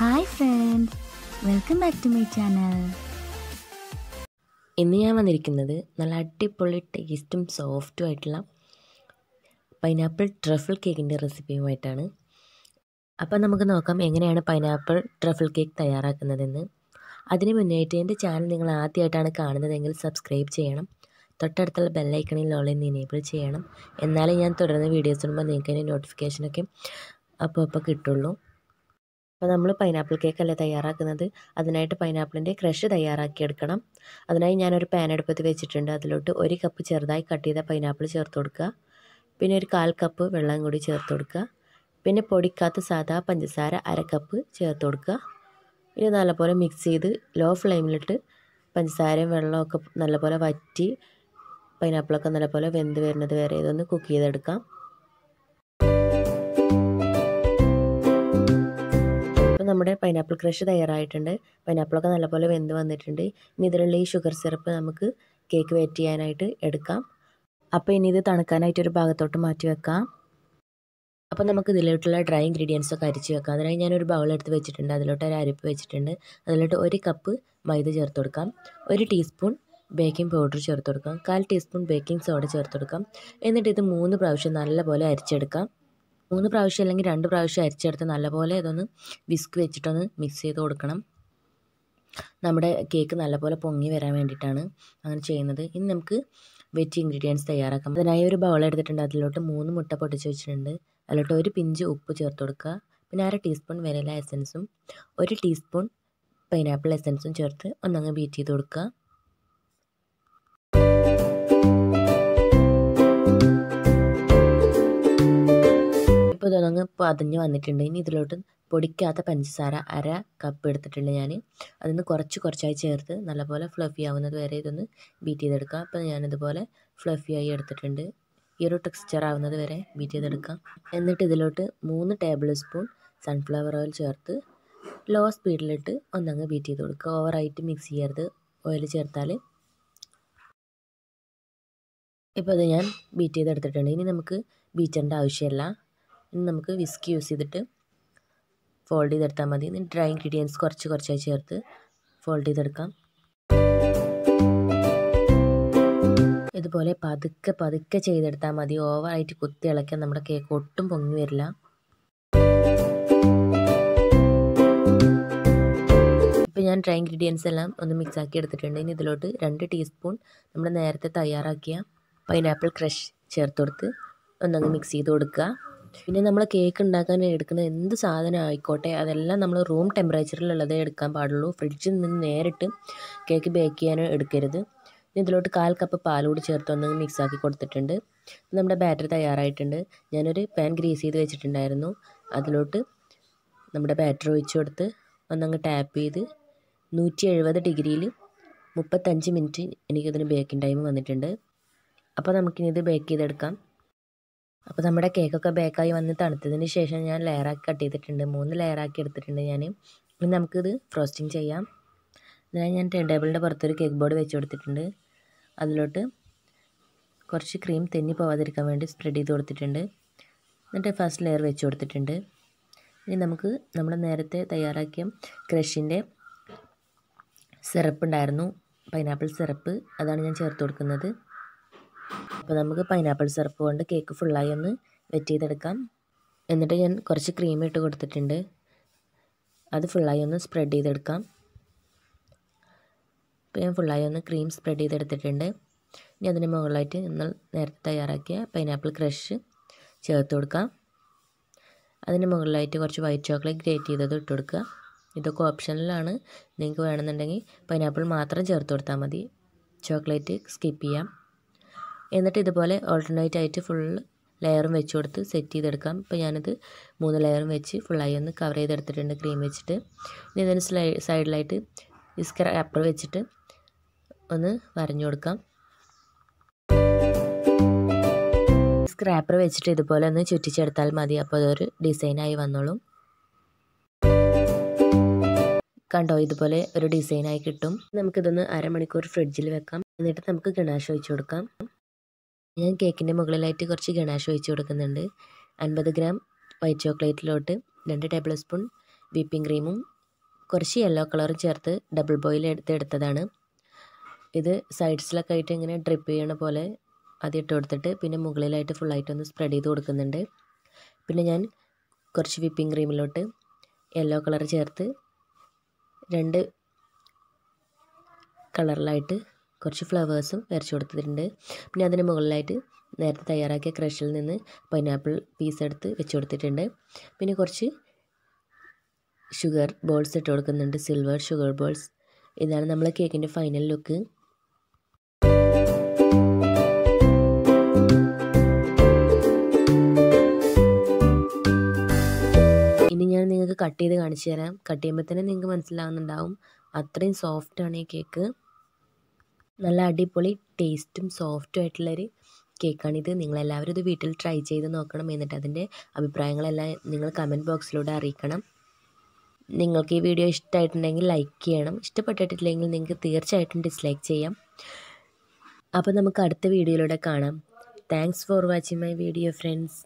Hi friend welcome back to my channel ഇന്ന് ഞാൻ വന്നിരിക്കുന്നത് നല്ല അടിപൊളി ടേസ്റ്റും സോഫ്റ്റും ആയിട്ടുള്ള പൈനാപ്പിൾ ട്രഫിൾ കേക്കിന്റെ റെസിപ്പിയുമായിട്ടാണ് അപ്പം നമുക്ക് നോക്കാം എങ്ങനെയാണ് പൈനാപ്പിൾ ട്രഫിൾ കേക്ക് തയ്യാറാക്കുന്നതെന്ന്. അതിന് മുന്നേറ്റ് എന്റെ ചാനൽ നിങ്ങൾ ആദ്യമായിട്ടാണ് കാണുന്നതെങ്കിൽ സബ്സ്ക്രൈബ് ചെയ്യണം. തൊട്ടടുത്തുള്ള ബെല്ലൈക്കണിൽ ഓൺലൈൻ എനേബിൾ ചെയ്യണം. എന്നാലേ ഞാൻ തുടർന്ന് വീഡിയോസ് ഇടുമ്പോൾ നിങ്ങൾക്ക് അതിന്റെ നോട്ടിഫിക്കേഷനൊക്കെ അപ്പോൾ അപ്പോൾ കിട്ടുള്ളൂ. അപ്പോൾ നമ്മൾ പൈനാപ്പിൾ കേക്കല്ലേ തയ്യാറാക്കുന്നത്? അതിനായിട്ട് പൈനാപ്പിളിന്റെ ക്രഷ് തയ്യാറാക്കിയെടുക്കണം അതിനായി ഞാനൊരു പാൻ അടുപ്പത്ത് വെച്ചിട്ടുണ്ട്. അതിലോട്ട് ഒരു കപ്പ് ചെറുതായി കട്ട് ചെയ്ത പൈനാപ്പിൾ ചേർത്ത് കൊടുക്കുക. പിന്നെ ഒരു കാൽ കപ്പ് വെള്ളം കൂടി ചേർത്ത് കൊടുക്കുക. പിന്നെ പൊടിക്കാത്ത സാധാ പഞ്ചസാര അര കപ്പ് ചേർത്ത് കൊടുക്കുക. ഇത് നല്ലപോലെ മിക്സ് ചെയ്ത് ലോ ഫ്ലെയിമിലിട്ട് പഞ്ചസാരയും വെള്ളമൊക്കെ നല്ലപോലെ വറ്റി പൈനാപ്പിളൊക്കെ നല്ലപോലെ വെന്ത് വരുന്നത് വരെ ഇതൊന്ന് കുക്ക് ചെയ്തെടുക്കാം. നമ്മുടെ പൈനാപ്പിൾ ക്രഷ് തയ്യാറായിട്ടുണ്ട്. പൈനാപ്പിളൊക്കെ നല്ലപോലെ വെന്ത് വന്നിട്ടുണ്ട്. ഇനി ഇതിലുള്ള ഈ ഷുഗർ സിറപ്പ് നമുക്ക് കേക്ക് വെയിറ്റ് ചെയ്യാനായിട്ട് എടുക്കാം. അപ്പോൾ ഇനി ഇത് തണുക്കാനായിട്ട് ഒരു ഭാഗത്തോട്ട് മാറ്റി വെക്കാം. അപ്പോൾ നമുക്ക് ഇതിലോട്ടുള്ള ഡ്രൈ ഇൻഗ്രീഡിയൻസ് ഒക്കെ അരിച്ച് വെക്കാം. അതിനായി ഞാനൊരു ബൗൾ എടുത്ത് വെച്ചിട്ടുണ്ട്. അതിലോട്ട് ഒരു അരിപ്പ് വെച്ചിട്ടുണ്ട്. അതിലോട്ട് ഒരു കപ്പ് മൈദ ചേർത്ത് കൊടുക്കാം. ഒരു ടീസ്പൂൺ ബേക്കിംഗ് പൗഡർ ചേർത്ത് കൊടുക്കാം. കാൽ ടീസ്പൂൺ ബേക്കിംഗ് സോഡ ചേർത്ത് കൊടുക്കാം. എന്നിട്ട് ഇത് മൂന്ന് പ്രാവശ്യം നല്ലപോലെ അരിച്ചെടുക്കാം. മൂന്ന് പ്രാവശ്യം അല്ലെങ്കിൽ രണ്ട് പ്രാവശ്യം അരിച്ചെടുത്ത് നല്ലപോലെ ഇതൊന്ന് വിസ്ക് വെച്ചിട്ടൊന്ന് മിക്സ് ചെയ്ത് കൊടുക്കണം. നമ്മുടെ കേക്ക് നല്ലപോലെ പൊങ്ങി വരാൻ വേണ്ടിയിട്ടാണ് അങ്ങനെ ചെയ്യുന്നത്. ഇനി നമുക്ക് വെറ്റ് ഇൻഗ്രീഡിയൻസ് തയ്യാറാക്കാം. അതിനായി ഒരു ബൗൾ എടുത്തിട്ടുണ്ട്. അതിലോട്ട് മൂന്ന് മുട്ട പൊട്ടിച്ച് വെച്ചിട്ടുണ്ട്. അതിലോട്ട് ഒരു പിഞ്ച് ഉപ്പ് ചേർത്ത് കൊടുക്കുക. പിന്നെ അര ടീസ്പൂൺ വെനില എസൻസും ഒരു ടീസ്പൂൺ പൈനാപ്പിൾ എസൻസും ചേർത്ത് ഒന്നങ്ങ് ബീറ്റ് ചെയ്ത് കൊടുക്കുക. പതിഞ്ഞ് വന്നിട്ടുണ്ട്. ഇനി ഇതിലോട്ട് പൊടിക്കാത്ത പഞ്ചസാര അര കപ്പ് എടുത്തിട്ടുണ്ട് ഞാൻ അതിന് കുറച്ച് കുറച്ചായി ചേർത്ത് നല്ലപോലെ ഫ്ലഫി ആവുന്നത് വരെ ഇതൊന്ന് ബീറ്റ് ചെയ്തെടുക്കുക അപ്പോൾ ഞാനിതുപോലെ ഫ്ലഫി ആയി എടുത്തിട്ടുണ്ട്. ഈ ഒരു ടെക്സ്ചർ ആവുന്നത് വരെ ബീറ്റ് ചെയ്തെടുക്കാം. എന്നിട്ട് ഇതിലോട്ട് മൂന്ന് ടേബിൾ സ്പൂൺ സൺഫ്ലവർ ഓയിൽ ചേർത്ത് ലോ സ്പീഡിലിട്ട് ഒന്നങ്ങ് ബീറ്റ് ചെയ്ത് കൊടുക്കുക. ഓവറായിട്ട് മിക്സ് ചെയ്യരുത്. ഓയിൽ ചേർത്താൽ ഇപ്പോൾ അത് ഞാൻ ബീറ്റ് ചെയ്തെടുത്തിട്ടുണ്ട്. ഇനി നമുക്ക് ബീറ്റേണ്ട ആവശ്യമില്ല. ഇനി നമുക്ക് വിസ്ക് യൂസ് ചെയ്തിട്ട് ഫോൾഡ് ചെയ്തെടുത്താൽ മതി. ഇനി ഡ്രൈ ഇൻഗ്രീഡിയൻസ് കുറച്ച് കുറച്ചായി ചേർത്ത് ഫോൾഡ് ചെയ്തെടുക്കാം. ഇതുപോലെ പതുക്കെ പതുക്കെ ചെയ്തെടുത്താൽ മതി. ഓവറായിട്ട് കുത്തി ഇളക്കാൻ നമ്മുടെ കേക്ക് ഒട്ടും പൊങ്ങി വരില്ല. ഇപ്പോൾ ഞാൻ ഡ്രൈ ഇൻഗ്രീഡിയൻസ് എല്ലാം ഒന്ന് മിക്സ് ആക്കി എടുത്തിട്ടുണ്ട്. ഇനി ഇതിലോട്ട് രണ്ട് ടീസ്പൂൺ നമ്മൾ നേരത്തെ തയ്യാറാക്കിയ പൈനാപ്പിൾ ക്രഷ് ചേർത്ത് കൊടുത്ത് ഒന്നങ്ങ് മിക്സ് ചെയ്ത് കൊടുക്കുക. പിന്നെ നമ്മൾ കേക്ക് ഉണ്ടാക്കാൻ എടുക്കുന്ന എന്ത് സാധനം ആയിക്കോട്ടെ അതെല്ലാം നമ്മൾ റൂം ടെമ്പറേച്ചറിലുള്ളതേ എടുക്കാൻ പാടുള്ളൂ. ഫ്രിഡ്ജിൽ നിന്ന് നേരിട്ട് കേക്ക് ബേക്ക് ചെയ്യാൻ എടുക്കരുത്. ഇതിലോട്ട് കാൽ കപ്പ് പാൽ കൂടി ചേർത്ത് ഒന്ന് മിക്സ് ആക്കി കൊടുത്തിട്ടുണ്ട്. നമ്മുടെ ബാറ്റർ തയ്യാറായിട്ടുണ്ട്. ഞാനൊരു പാൻ ഗ്രീസ് ചെയ്ത് വെച്ചിട്ടുണ്ടായിരുന്നു. അതിലോട്ട് നമ്മുടെ ബാറ്റർ ഒഴിച്ചു കൊടുത്ത് ഒന്നങ്ങ് ടാപ്പ് ചെയ്ത് നൂറ്റി എഴുപത് ഡിഗ്രിയിൽ മുപ്പത്തഞ്ച് മിനിറ്റ് എനിക്കതിന് ബേക്കിംഗ് ടൈം വന്നിട്ടുണ്ട്. അപ്പോൾ നമുക്കിനി ഇത് ബേക്ക് ചെയ്തെടുക്കാം. അപ്പോൾ നമ്മുടെ കേക്കൊക്കെ ബേക്കായി വന്ന് തണുത്തതിന് ശേഷം ഞാൻ ലെയറാക്കി കട്ട് ചെയ്തിട്ടുണ്ട്. മൂന്ന് ലെയറാക്കി എടുത്തിട്ടുണ്ട് ഞാൻ ഇനി നമുക്കിത് ഫ്രോസ്റ്റിംഗ് ചെയ്യാം. അതിനായി ഞാൻ ടേൺ ടേബിളിന്റെ പുറത്തൊരു കേക്ക് ബോർഡ് വെച്ച് കൊടുത്തിട്ടുണ്ട്. അതിലോട്ട് കുറച്ച് ക്രീം തെന്നി പോവാതിരിക്കാൻ വേണ്ടി സ്പ്രെഡ് ചെയ്ത് കൊടുത്തിട്ടുണ്ട്. എന്നിട്ട് ഫസ്റ്റ് ലെയർ വെച്ച് കൊടുത്തിട്ടുണ്ട്. ഇനി നമുക്ക് നമ്മൾ നേരത്തെ തയ്യാറാക്കിയ ക്രഷിന്റെ സിറപ്പ് ഉണ്ടായിരുന്നു. പൈനാപ്പിൾ സിറപ്പ് അതാണ് ഞാൻ ചേർത്ത് കൊടുക്കുന്നത്. അപ്പോൾ നമുക്ക് പൈനാപ്പിൾ സിറപ്പ് കൊണ്ട് കേക്ക് ഫുള്ളായി ഒന്ന് വെറ്റ് ചെയ്തെടുക്കാം. എന്നിട്ട് ഞാൻ കുറച്ച് ക്രീം ഇട്ട് കൊടുത്തിട്ടുണ്ട്. അത് ഫുള്ളായി ഒന്ന് സ്പ്രെഡ് ചെയ്തെടുക്കാം. ഇപ്പോൾ ഞാൻ ഫുള്ളായി ഒന്ന് ക്രീം സ്പ്രെഡ് ചെയ്തെടുത്തിട്ടുണ്ട്. ഇനി അതിന് മുകളിലായിട്ട് നമ്മൾ നേരത്തെ തയ്യാറാക്കിയ പൈനാപ്പിൾ ക്രഷ് ചേർത്ത് കൊടുക്കാം. അതിന് മുകളിലായിട്ട് കുറച്ച് വൈറ്റ് ചോക്ലേറ്റ് ഗ്രേറ്റ് ചെയ്തത് ഇട്ട് കൊടുക്കുക. ഇതൊക്കെ ഓപ്ഷനിലാണ് നിങ്ങൾക്ക് വേണമെന്നുണ്ടെങ്കിൽ പൈനാപ്പിൾ മാത്രം ചേർത്ത് കൊടുത്താൽ മതി. ചോക്ലേറ്റ് സ്കിപ്പ് ചെയ്യാം. എന്നിട്ട് ഇതുപോലെ ഓൾട്ടർനേറ്റ് ആയിട്ട് ഫുൾ ലെയറും വെച്ച് കൊടുത്ത് സെറ്റ് ചെയ്തെടുക്കാം. ഇപ്പോൾ ഞാനിത് മൂന്ന് ലെയറും വെച്ച് ഫുള്ളായി ഒന്ന് കവർ ചെയ്തെടുത്തിട്ടുണ്ട് ക്രീം വെച്ചിട്ട്. ഇനി ഇതിന് സൈഡിലായിട്ട് ഈ സ്ക്രാപ്പർ വെച്ചിട്ട് ഒന്ന് വരഞ്ഞു കൊടുക്കാം. സ്ക്രാപ്പർ വെച്ചിട്ട് ഇതുപോലെ ഒന്ന് ചുറ്റിച്ചെടുത്താൽ മതി. അപ്പോൾ അതൊരു ഡിസൈനായി വന്നോളും. കണ്ടോ? ഇതുപോലെ ഒരു ഡിസൈനായി കിട്ടും. നമുക്കിതൊന്ന് അരമണിക്കൂർ ഫ്രിഡ്ജിൽ വെക്കാം. എന്നിട്ട് നമുക്ക് ഗണാശ് ഒഴിച്ചു കൊടുക്കാം. ഞാൻ കേക്കിന്റെ മുകളിലായിട്ട് കുറച്ച് ഗണാഷ് ഒഴിച്ച് കൊടുക്കുന്നുണ്ട്. അൻപത് ഗ്രാം വൈറ്റ് ചോക്ലേറ്റിലോട്ട് രണ്ട് ടേബിൾ സ്പൂൺ വിപ്പിംഗ് ക്രീമും കുറച്ച് യെല്ലോ കളറും ചേർത്ത് ഡബിൾ ബോയിൽ എടുത്ത് എടുത്തതാണ്. ഇത് സൈഡ്സിലൊക്കെ ആയിട്ട് ഇങ്ങനെ ഡ്രിപ്പ് ചെയ്യണ പോലെ ആദ്യം ഇട്ട് കൊടുത്തിട്ട് പിന്നെ മുകളിലായിട്ട് ഫുള്ളായിട്ട് ഒന്ന് സ്പ്രെഡ് ചെയ്ത് കൊടുക്കുന്നുണ്ട്. പിന്നെ ഞാൻ കുറച്ച് വിപ്പിംഗ് ക്രീമിലോട്ട് യെല്ലോ കളർ ചേർത്ത് രണ്ട് കളറിലായിട്ട് കുറച്ച് ഫ്ലവേഴ്സും വരച്ച് കൊടുത്തിട്ടുണ്ട്. പിന്നെ അതിന് മുകളിലായിട്ട് നേരത്തെ തയ്യാറാക്കിയ ക്രഷിൽ നിന്ന് പൈനാപ്പിൾ പീസ് എടുത്ത് വെച്ച് കൊടുത്തിട്ടുണ്ട്. പിന്നെ കുറച്ച് ഷുഗർ ബോൾസ് ഇട്ട് കൊടുക്കുന്നുണ്ട്. സിൽവർ ഷുഗർ ബോൾസ് ഇതാണ് നമ്മൾ കേക്കിന്റെ ഫൈനൽ ലുക്ക് ഇനി ഞാൻ നിങ്ങൾക്ക് കട്ട് ചെയ്ത് കാണിച്ചു തരാം. കട്ട് ചെയ്യുമ്പോൾ തന്നെ നിങ്ങൾക്ക് മനസ്സിലാവുന്നുണ്ടാവും. അത്രയും സോഫ്റ്റാണ് ഈ കേക്ക് നല്ല അടിപൊളി ടേസ്റ്റും സോഫ്റ്റും ആയിട്ടുള്ളൊരു കേക്കാണിത്. നിങ്ങളെല്ലാവരും ഇത് വീട്ടിൽ ട്രൈ ചെയ്ത് നോക്കണം എന്നിട്ട് അതിന്റെ അഭിപ്രായങ്ങളെല്ലാം നിങ്ങൾ കമന്റ് ബോക്സിലൂടെ അറിയിക്കണം. നിങ്ങൾക്ക് ഈ വീഡിയോ ഇഷ്ടമായിട്ടുണ്ടെങ്കിൽ ലൈക്ക് ചെയ്യണം. ഇഷ്ടപ്പെട്ടിട്ടില്ലെങ്കിൽ നിങ്ങൾക്ക് തീർച്ചയായിട്ടും ഡിസ്ലൈക്ക് ചെയ്യാം. അപ്പോൾ നമുക്ക് അടുത്ത വീഡിയോയിലൂടെ കാണാം. Thanks for watching my video friends